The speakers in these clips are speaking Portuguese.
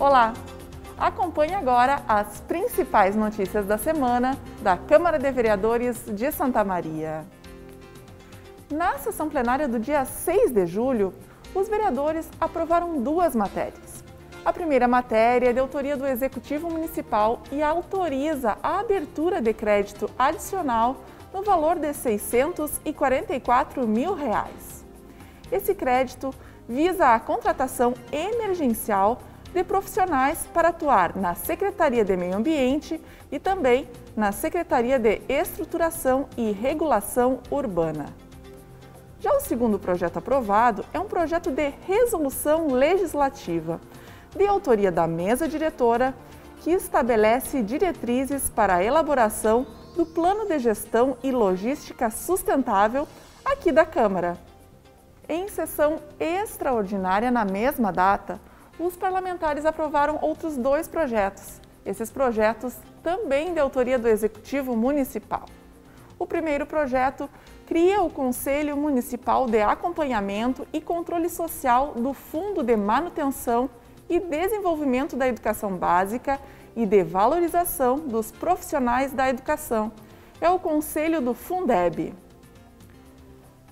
Olá! Acompanhe agora as principais notícias da semana da Câmara de Vereadores de Santa Maria. Na sessão plenária do dia 6 de julho, os vereadores aprovaram duas matérias. A primeira matéria é de autoria do Executivo Municipal e autoriza a abertura de crédito adicional no valor de 644 mil reais. Esse crédito visa a contratação emergencial de profissionais para atuar na Secretaria de Meio Ambiente e também na Secretaria de Estruturação e Regulação Urbana. Já o segundo projeto aprovado é um projeto de resolução legislativa, de autoria da mesa diretora, que estabelece diretrizes para a elaboração do Plano de Gestão e Logística Sustentável aqui da Câmara. Em sessão extraordinária na mesma data, os parlamentares aprovaram outros dois projetos. Esses projetos também de autoria do Executivo Municipal. O primeiro projeto cria o Conselho Municipal de Acompanhamento e Controle Social do Fundo de Manutenção e Desenvolvimento da Educação Básica e de Valorização dos Profissionais da Educação. É o Conselho do Fundeb.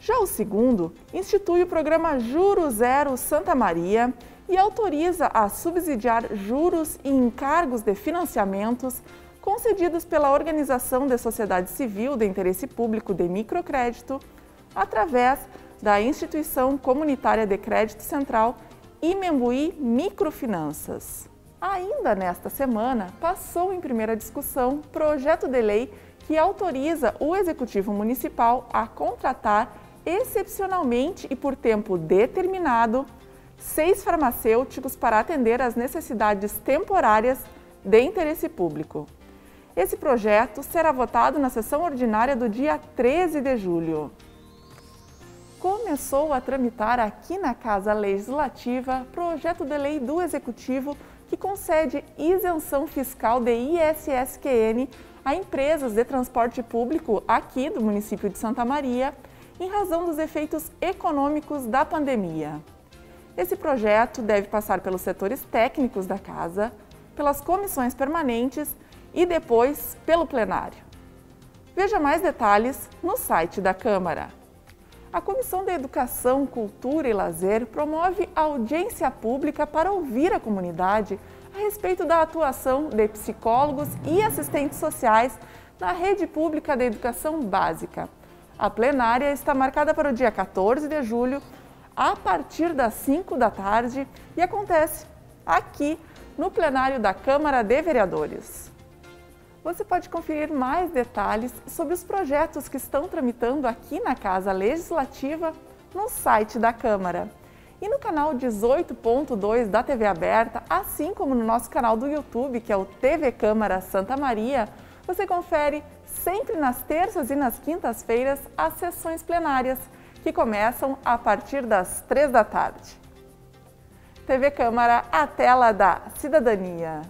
Já o segundo institui o programa Juro Zero Santa Maria e autoriza a subsidiar juros e encargos de financiamentos concedidos pela Organização de Sociedade Civil de Interesse Público de Microcrédito através da Instituição Comunitária de Crédito Central Imembuí Microfinanças. Ainda nesta semana, passou em primeira discussão projeto de lei que autoriza o Executivo Municipal a contratar excepcionalmente e por tempo determinado seis farmacêuticos para atender às necessidades temporárias de interesse público. Esse projeto será votado na sessão ordinária do dia 13 de julho. Começou a tramitar aqui na Casa Legislativa projeto de lei do Executivo que concede isenção fiscal de ISSQN a empresas de transporte público aqui do município de Santa Maria, em razão dos efeitos econômicos da pandemia. Esse projeto deve passar pelos setores técnicos da casa, pelas comissões permanentes e depois pelo plenário. Veja mais detalhes no site da Câmara. A Comissão de Educação, Cultura e Lazer promove audiência pública para ouvir a comunidade a respeito da atuação de psicólogos e assistentes sociais na rede pública de educação básica. A plenária está marcada para o dia 14 de julho a partir das 5 da tarde e acontece aqui no plenário da Câmara de Vereadores. Você pode conferir mais detalhes sobre os projetos que estão tramitando aqui na Casa Legislativa no site da Câmara e no canal 18.2 da TV Aberta, assim como no nosso canal do YouTube, que é o TV Câmara Santa Maria, você confere sempre nas terças e nas quintas-feiras as sessões plenárias que começam a partir das três da tarde. TV Câmara, a tela da cidadania.